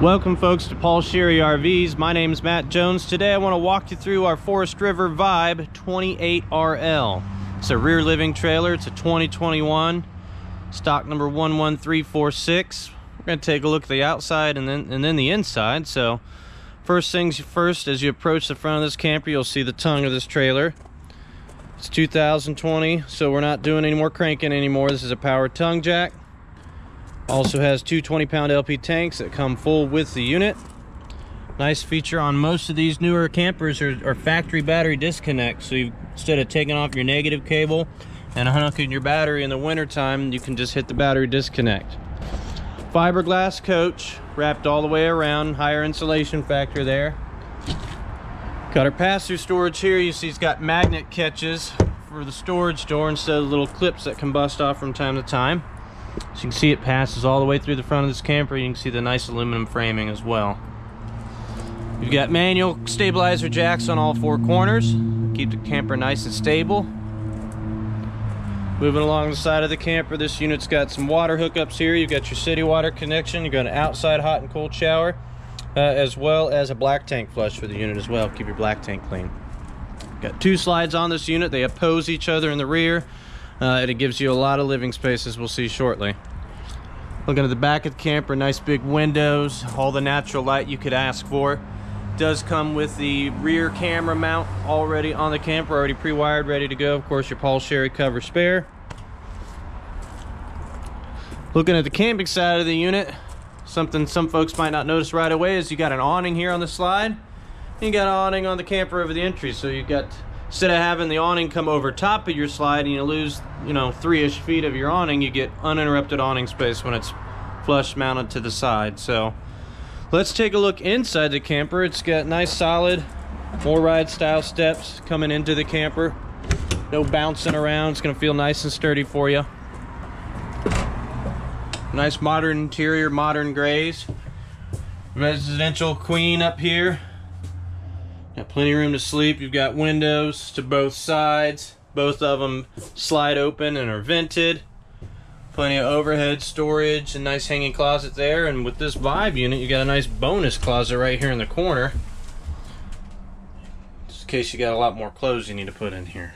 Welcome folks to Paul Sherry RVs. My name is Matt Jones. Today I want to walk you through our Forest River Vibe 28RL. It's a rear living trailer. It's a 2021 stock number 11346. We're going to take a look at the outside and then and then the inside. So first things first, as you approach the front of this camper, you'll see the tongue of this trailer. It's 2020, so we're not doing any more cranking anymore. This is a power tongue jack. Also has two 20 pound LP tanks that come full with the unit. Nice feature on most of these newer campers are, are factory battery disconnect. So you, instead of taking off your negative cable and hunking your battery in the wintertime, you can just hit the battery disconnect. Fiberglass coach wrapped all the way around, higher insulation factor there. Got our pass-through storage here. You see it's got magnet catches for the storage door instead of little clips that can bust off from time to time. So you can see it passes all the way through the front of this camper. You can see the nice aluminum framing as well. You've got manual stabilizer jacks on all four corners. Keep the camper nice and stable. Moving along the side of the camper, this unit's got some water hookups here. You've got your city water connection. You've got an outside hot and cold shower, uh, as well as a black tank flush for the unit as well. Keep your black tank clean. Got two slides on this unit. They oppose each other in the rear uh, and it gives you a lot of living space as we'll see shortly. Looking at the back of the camper, nice big windows, all the natural light you could ask for. Does come with the rear camera mount already on the camper, already pre-wired, ready to go. Of course, your Paul Sherry cover spare. Looking at the camping side of the unit, something some folks might not notice right away is you got an awning here on the slide. You got an awning on the camper over the entry, so you got instead of having the awning come over top of your slide and you lose, you know, three-ish feet of your awning, you get uninterrupted awning space when it's flush mounted to the side. So let's take a look inside the camper. It's got nice solid MORryde style steps coming into the camper. No bouncing around. It's going to feel nice and sturdy for you. Nice modern interior, modern grays. Residential queen up here. Got plenty of room to sleep. You've got windows to both sides. Both of them slide open and are vented. Plenty of overhead storage and nice hanging closet there. And with this Vibe unit, you got a nice bonus closet right here in the corner. Just in case you got a lot more clothes you need to put in here.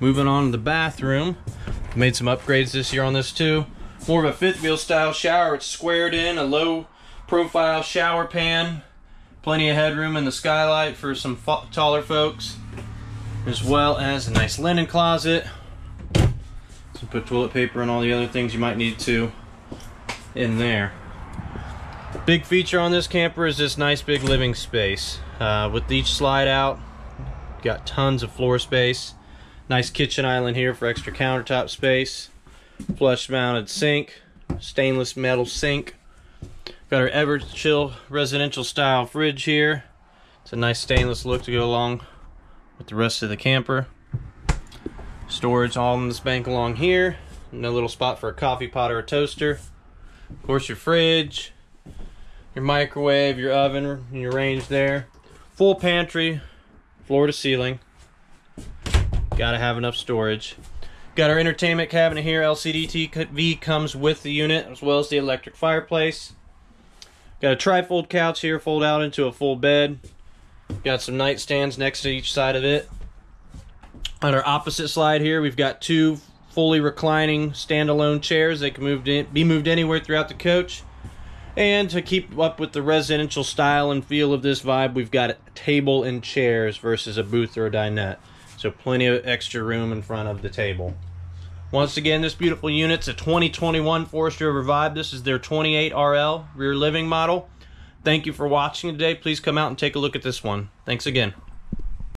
Moving on to the bathroom. Made some upgrades this year on this too. More of a fifth wheel style shower. It's squared in, a low profile shower pan Plenty of headroom in the skylight for some taller folks, as well as a nice linen closet. So put toilet paper and all the other things you might need to in there. Big feature on this camper is this nice big living space. Uh, with each slide out, got tons of floor space. Nice kitchen island here for extra countertop space. Flush mounted sink, stainless metal sink Got our Everchill residential style fridge here. It's a nice stainless look to go along with the rest of the camper. Storage all in this bank along here. No little spot for a coffee pot or a toaster. Of course your fridge, your microwave, your oven, your range there. Full pantry, floor to ceiling. Gotta have enough storage. Got our entertainment cabinet here. LCD TV comes with the unit as well as the electric fireplace. Got a trifold couch here, fold out into a full bed. Got some nightstands next to each side of it. On our opposite slide here, we've got two fully reclining standalone chairs. They can move in, be moved anywhere throughout the coach. And to keep up with the residential style and feel of this vibe, we've got a table and chairs versus a booth or a dinette. So plenty of extra room in front of the table. Once again, this beautiful unit's a 2021 Forest River. This is their 28RL rear living model. Thank you for watching today. Please come out and take a look at this one. Thanks again.